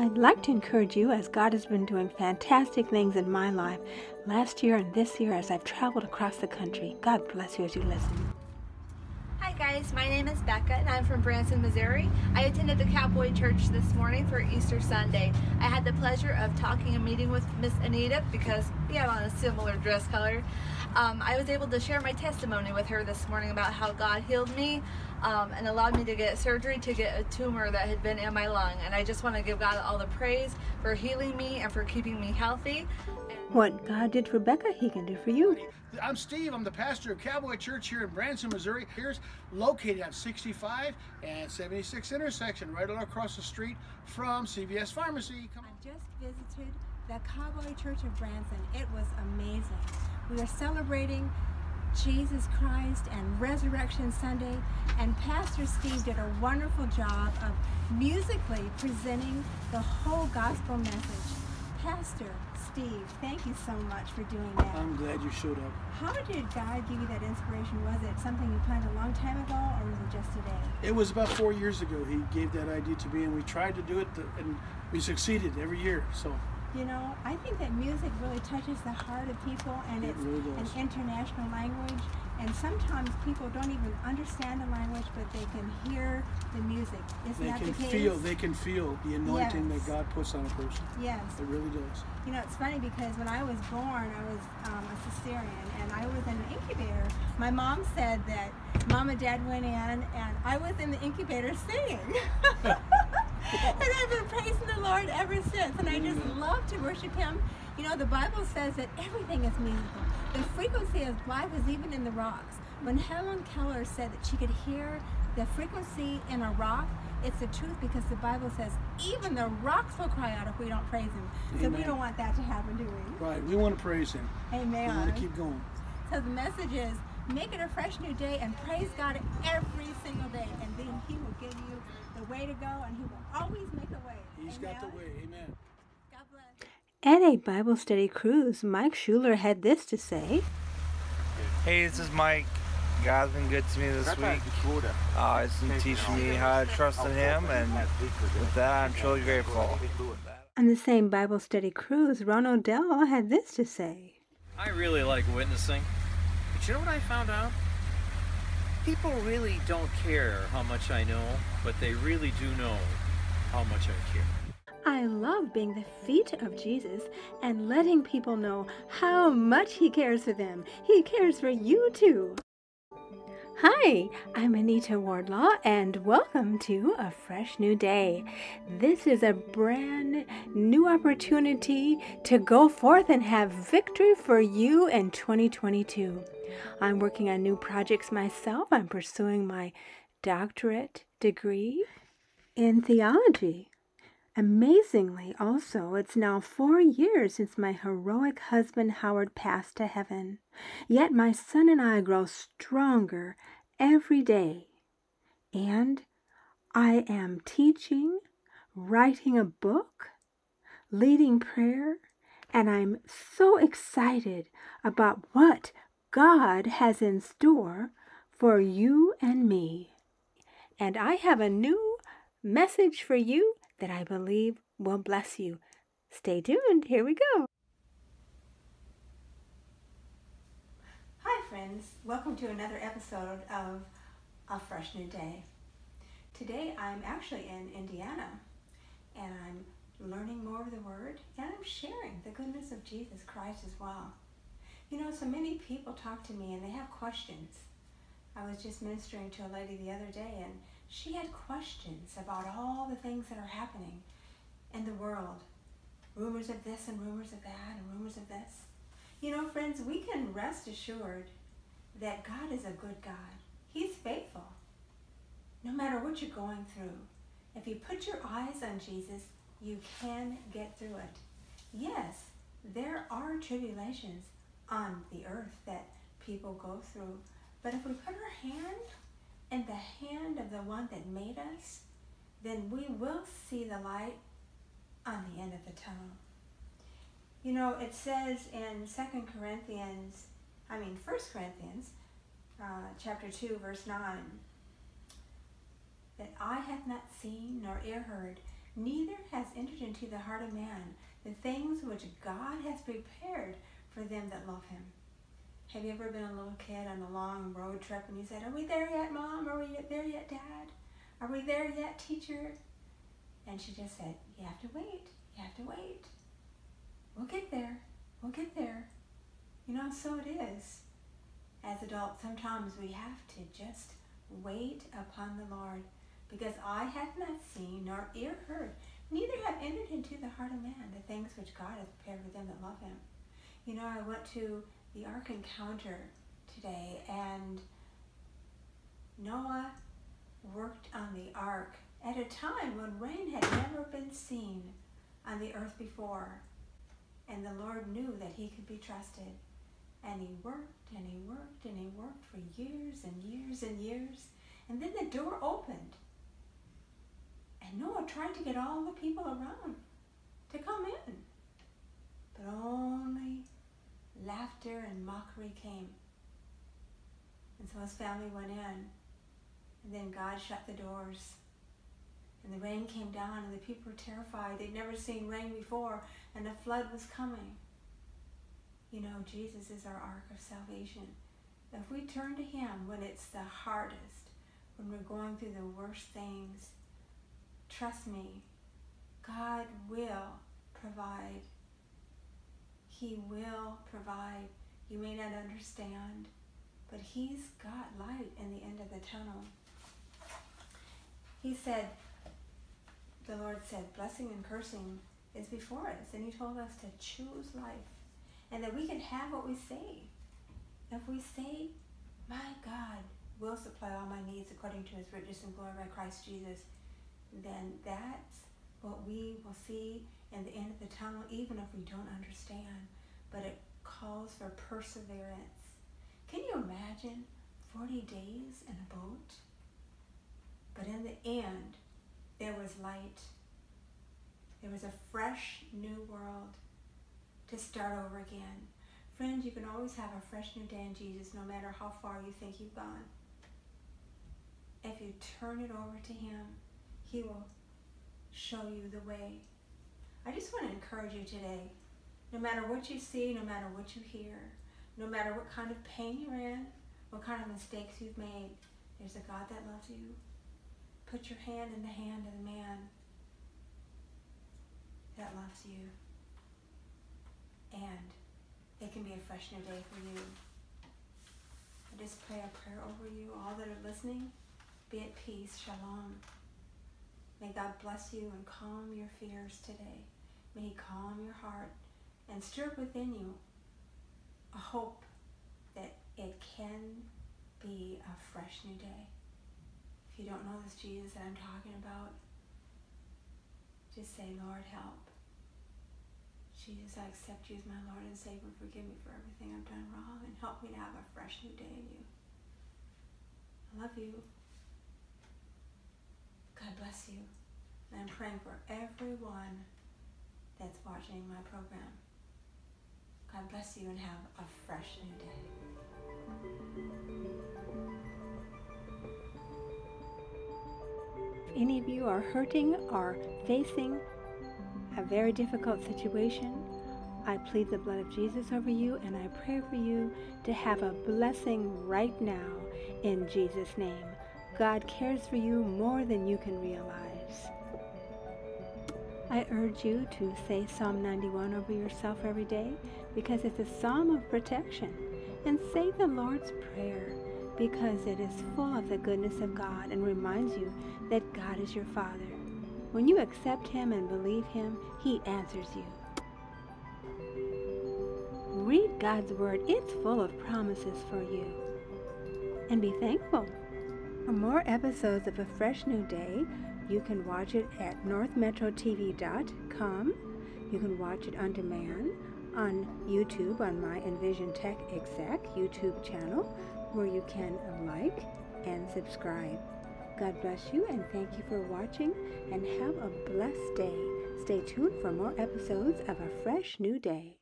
I'd like to encourage you as God has been doing fantastic things in my life last year and this year as I've traveled across the country. God bless you as you listen. Guys, my name is Becca and I'm from Branson, Missouri. I attended the Cowboy Church this morning for Easter Sunday. I had the pleasure of talking and meeting with Miss Anita because we have on a similar dress color. Um, I was able to share my testimony with her this morning about how God healed me um, and allowed me to get surgery to get a tumor that had been in my lung. And I just want to give God all the praise for healing me and for keeping me healthy. What God did for Becca, He can do for you. I'm Steve. I'm the pastor of Cowboy Church here in Branson, Missouri. Here's located at 65 and 76 intersection, right across the street from CVS Pharmacy. Come on. I just visited the Cowboy Church of Branson. It was amazing. We are celebrating Jesus Christ and Resurrection Sunday, and Pastor Steve did a wonderful job of musically presenting the whole gospel message. Pastor Steve, thank you so much for doing that. I'm glad you showed up. How did God give you that inspiration? Was it something you planned a long time ago, or was it just today? It was about four years ago. He gave that idea to me, and we tried to do it, and we succeeded every year. So you know, I think that music really touches the heart of people and it it's really an international language. And sometimes people don't even understand the language, but they can hear the music. Isn't they that can the case? feel they can feel the anointing yes. that God puts on a person. Yes. It really does. You know, it's funny because when I was born, I was um, a cesarean and I was in an incubator. My mom said that mom and dad went in and I was in the incubator singing. and I've been praising the Lord ever since. And I just love to worship Him. You know, the Bible says that everything is musical. The frequency of life is even in the rocks. When Helen Keller said that she could hear the frequency in a rock, it's the truth because the Bible says even the rocks will cry out if we don't praise Him. So Amen. we don't want that to happen, do we? Right. We want to praise Him. Amen. We want to keep going. So the message is make it a fresh new day and praise God every single day, and then He will give you the way to go, and He will always make a way. He's Amen? got the way. Amen. God bless. At a Bible study cruise, Mike Schuler had this to say. Hey, this is Mike. God's been good to me this week. Uh, it's been teaching me how to trust in Him, and with that, I'm truly grateful. On the same Bible study cruise, Ron Odell had this to say. I really like witnessing. But you know what I found out? People really don't care how much I know, but they really do know how much I care. I love being the feet of Jesus and letting people know how much He cares for them. He cares for you too. Hi, I'm Anita Wardlaw, and welcome to A Fresh New Day. This is a brand new opportunity to go forth and have victory for you in 2022. I'm working on new projects myself. I'm pursuing my doctorate degree in theology. Amazingly, also, it's now four years since my heroic husband Howard passed to heaven. Yet my son and I grow stronger every day. And I am teaching, writing a book, leading prayer, and I'm so excited about what God has in store for you and me. And I have a new message for you that I believe will bless you. Stay tuned. Here we go. Hi, friends. Welcome to another episode of A Fresh New Day. Today I'm actually in Indiana and I'm learning more of the Word and I'm sharing the goodness of Jesus Christ as well. You know, so many people talk to me and they have questions. I was just ministering to a lady the other day and she had questions about all the things that are happening in the world. Rumors of this and rumors of that and rumors of this. You know, friends, we can rest assured that God is a good God. He's faithful. No matter what you're going through, if you put your eyes on Jesus, you can get through it. Yes, there are tribulations on the earth that people go through, but if we put our hand in the hand of the one that made us, then we will see the light on the end of the tunnel. You know, it says in Second Corinthians, I mean First Corinthians, uh, chapter 2, verse 9, that I have not seen nor ear heard, neither has entered into the heart of man the things which God has prepared for them that love him. Have you ever been a little kid on a long road trip and you said, Are we there yet, Mom? Are we there yet, Dad? Are we there yet, teacher? And she just said, You have to wait. You have to wait. We'll get there. We'll get there. You know, so it is. As adults, sometimes we have to just wait upon the Lord because I have not seen nor ear heard, neither have entered into the heart of man the things which God has prepared for them that love him. You know, I went to the Ark Encounter today and Noah worked on the ark at a time when rain had never been seen on the earth before. And the Lord knew that he could be trusted. And he worked and he worked and he worked for years and years and years. And then the door opened. And Noah tried to get all the people around to come in. But only laughter and mockery came. And so his family went in. And then God shut the doors. And the rain came down, and the people were terrified. They'd never seen rain before, and a flood was coming. You know, Jesus is our ark of salvation. If we turn to Him when it's the hardest, when we're going through the worst things, trust me, God will provide. He will provide. You may not understand, but He's got light in the end of the tunnel. He said, the Lord said, blessing and cursing is before us. And He told us to choose life and that we can have what we say. If we say, My God will supply all my needs according to His riches and glory by Christ Jesus, then that's what we will see in the end of the tunnel, even if we don't understand. But it calls for perseverance. Can you imagine 40 days in a boat? But in the end, there was light. There was a fresh new world to start over again. Friends, you can always have a fresh new day in Jesus no matter how far you think you've gone. If you turn it over to Him, He will show you the way. I just want to encourage you today. No matter what you see, no matter what you hear, no matter what kind of pain you're in, what kind of mistakes you've made, there's a God that loves you. Put your hand in the hand of the man that loves you. And it can be a fresh new day for you. I just pray a prayer over you, all that are listening. Be at peace. Shalom. May God bless you and calm your fears today. May He calm your heart and stir within you a hope that it can be a fresh new day If you don't know this Jesus that I'm talking about, just say, Lord, help. Jesus, I accept you as my Lord and Savior. Forgive me for everything I've done wrong and help me to have a fresh new day in you. I love you. God bless you. And I'm praying for everyone that's watching my program. God bless you and have a fresh new day. If any of you are hurting or facing a very difficult situation, I plead the blood of Jesus over you and I pray for you to have a blessing right now in Jesus' name. God cares for you more than you can realize. I urge you to say Psalm 91 over yourself every day because it's a psalm of protection. And say the Lord's Prayer because it is full of the goodness of God and reminds you that God is your Father. When you accept Him and believe Him, He answers you. Read God's Word, it's full of promises for you. And be thankful. For more episodes of A Fresh New Day, you can watch it at northmetrotv.com. You can watch it on demand on YouTube on my Envisioned Tech Exec YouTube channel where you can like and subscribe. God bless you and thank you for watching and have a blessed day. Stay tuned for more episodes of A Fresh New Day.